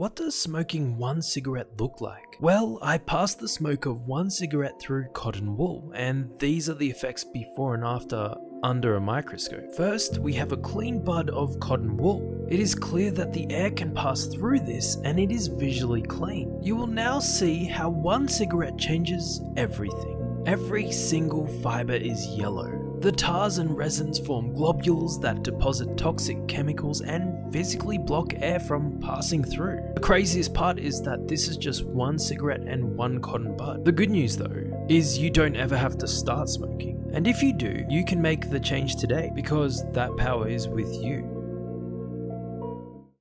What does smoking one cigarette look like? Well, I passed the smoke of one cigarette through cotton wool, and these are the effects before and after under a microscope. First, we have a clean bud of cotton wool. It is clear that the air can pass through this and it is visually clean. You will now see how one cigarette changes everything. Every single fiber is yellow. The tars and resins form globules that deposit toxic chemicals and physically block air from passing through. The craziest part is that this is just one cigarette and one cotton bud. The good news though, is you don't ever have to start smoking. And if you do, you can make the change today because that power is with you.